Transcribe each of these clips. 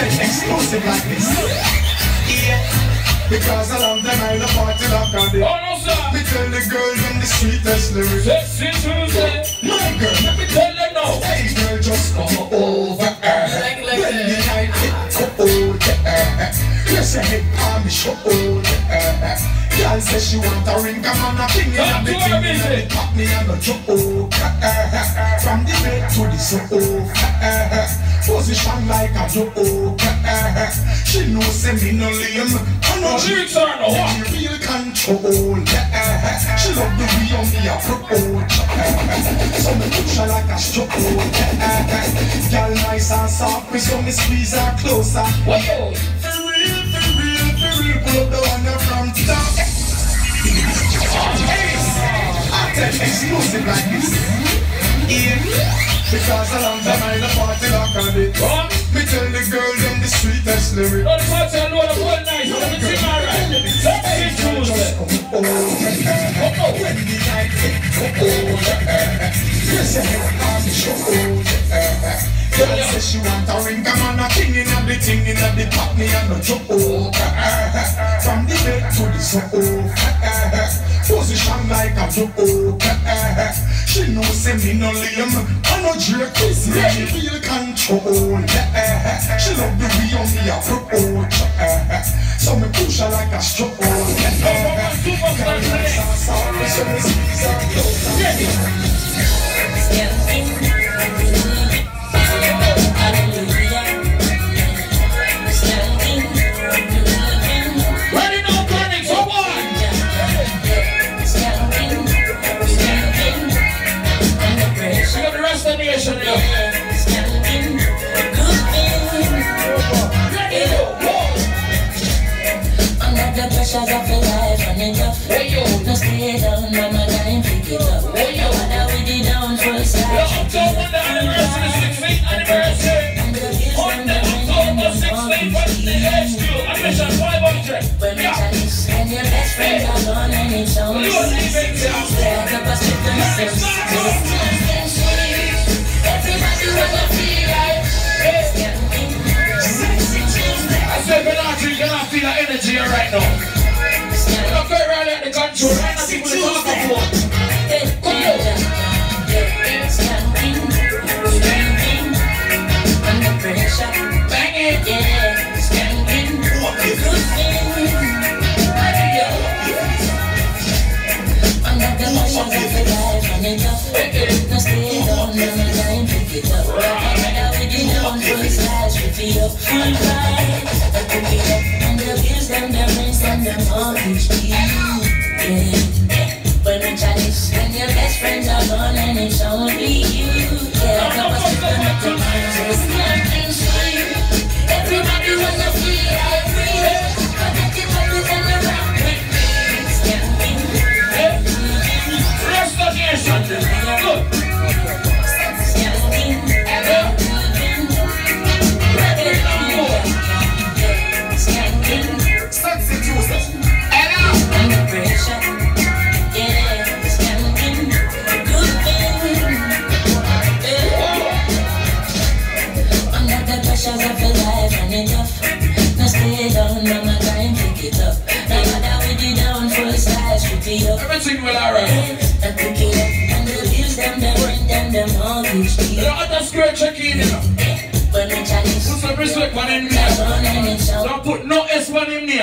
take exclusive like this. Yeah. Because I love them, I the party like I did. Oh no, sir. Me tell the girls in the street sweetest lyrics. Sexy Tuesday. My girl, let me Tell them now. Hey girl, just come over. Like it like when the that. night hit, go over. Oh, yes, I hit on me oh, show over. Girl say she want a ring, come on, a thing in Talk the to thing her, in busy. the pop me and a jump over. From the bed to the sofa. Position like a joke. She know say me no lame. I know she are no what? real control. She love the way on me approach. So me push her like a stroke. Girl nice and soft, me so me squeeze her closer. Whoa. For real, for real, for real, pull up the one from top. Hey, I tell exclusive like this. Yeah. Because I love them, I the party like a bit. What? Me tell the girl them the sweetest lyric. No, the party and load of one night. Everything alright. Sexy Tuesday. Oh, oh, when the night hit, oh, oh, yes, I have a show. Girl say she want a ring, come on, a thing in the thing in the pop me and the jump From the bed to the sofa. Position like a joke. She know say me no lame, I no jerk, she real control. She love the yo. No stay down, mama, pick it up. Hey, yo. Mother with down full The side. October the anniversary, 16th anniversary. On the October 16th, what's the HQ? Admission 500. When we Yeah. chalice and your best friends are gone and it's on You want to leave it here? Stack up a strip and sense. Everybody wanna feel like I said, not drinking, I feel the energy right now. We're not very rarely at the control. We them, the mortgage You due. don't square check in, you know. When we chalice, Put some respect on him I'm name. gone and it's out. Don't put no S on him name.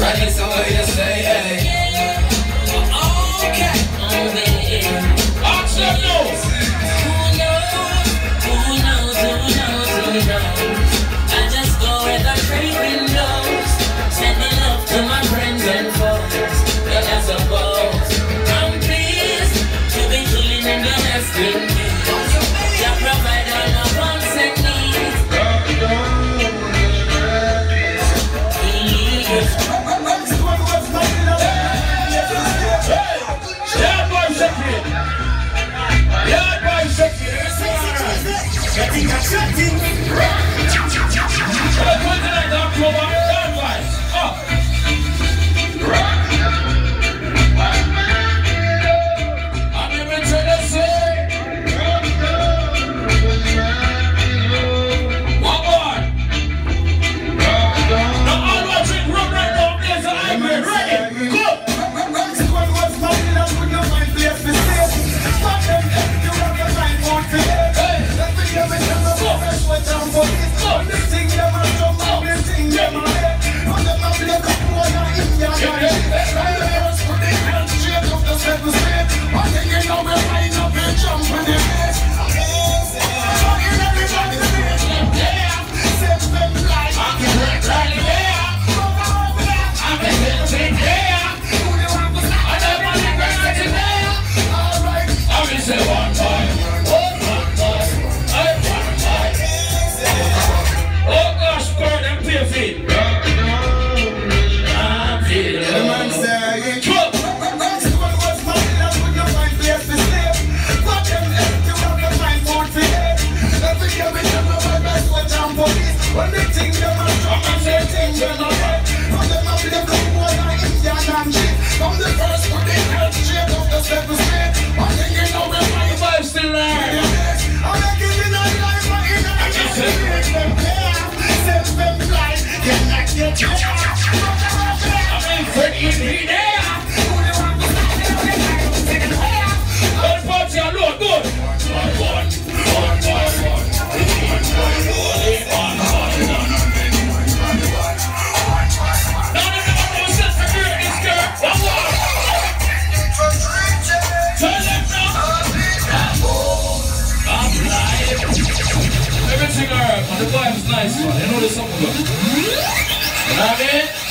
Is what you say, hey. Shutting, shutting. You know what mean?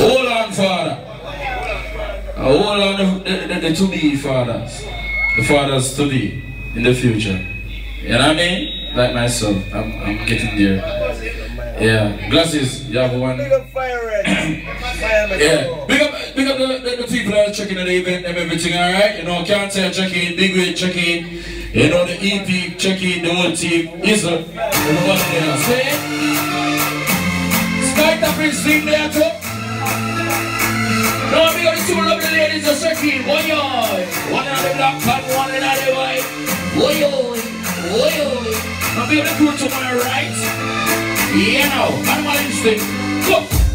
Hold on, Father. Uh, hold on the, the, the, the to be fathers. The fathers to be in the future. You know what I mean? Like myself. I'm, I'm getting there. Yeah. Glasses, you have one. Big up Fire Red. Yeah, big up, big up the, the, the people that are checking the event and everything, alright? You know, can't say check in, Big Wig check in, you know, the EP check in, the whole team, Isla, everybody there, say it? Sky Top is sing there too? No, big up the two lovely ladies check in, one yoy, one in the black and one in the white, one yoy, one yoy. Now big up the crew to my right, yeah now, animal instinct, go!